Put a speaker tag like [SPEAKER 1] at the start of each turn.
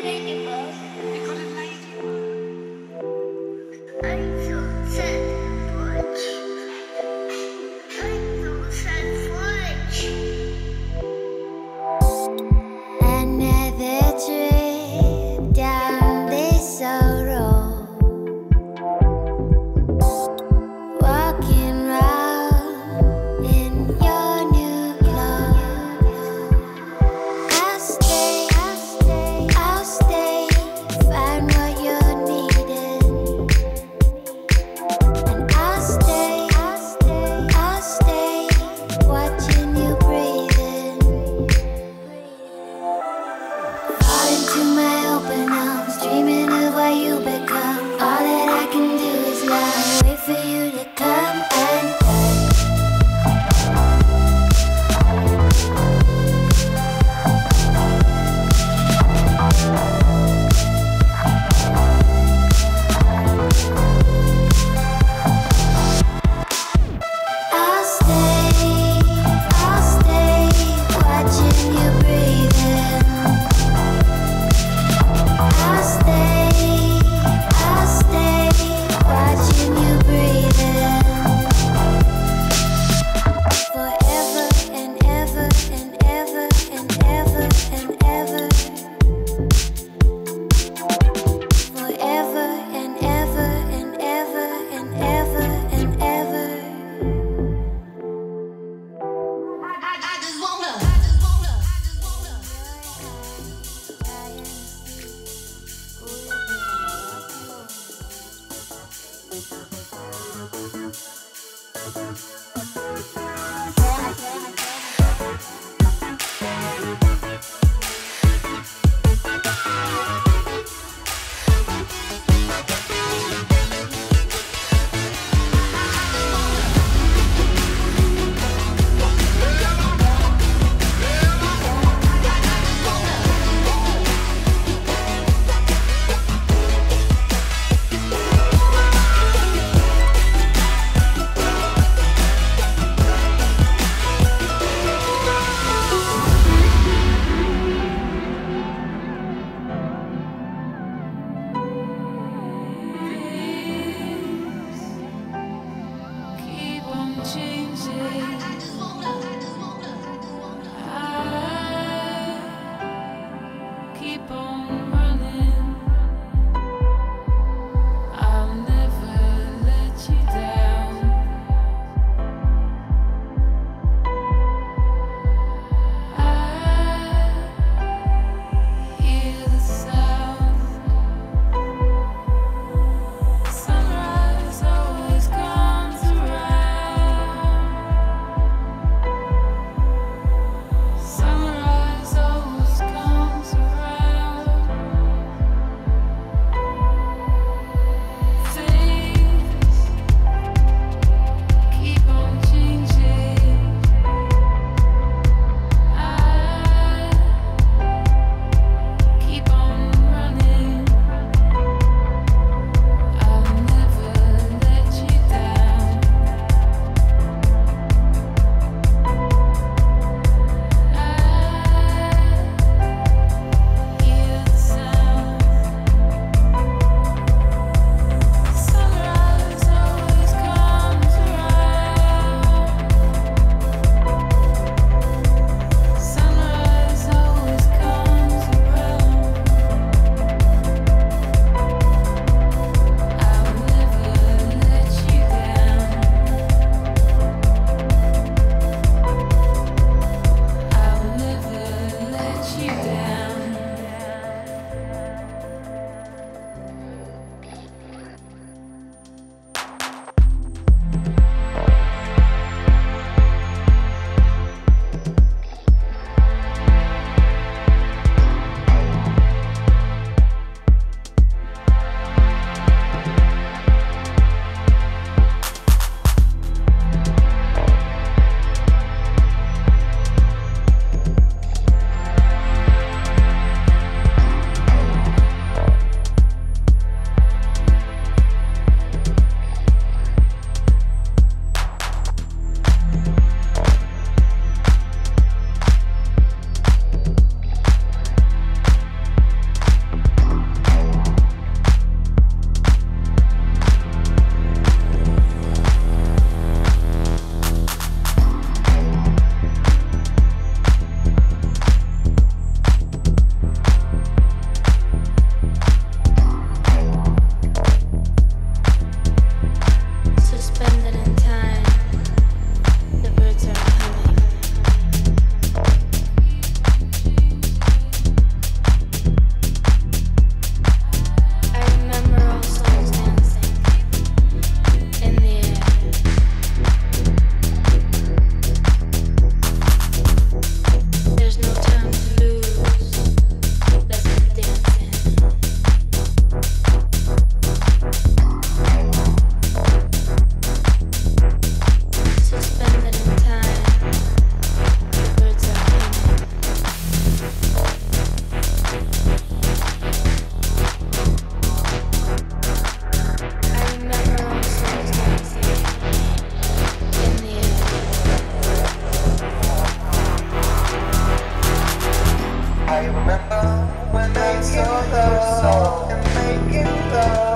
[SPEAKER 1] Thank you.
[SPEAKER 2] each soul and making love.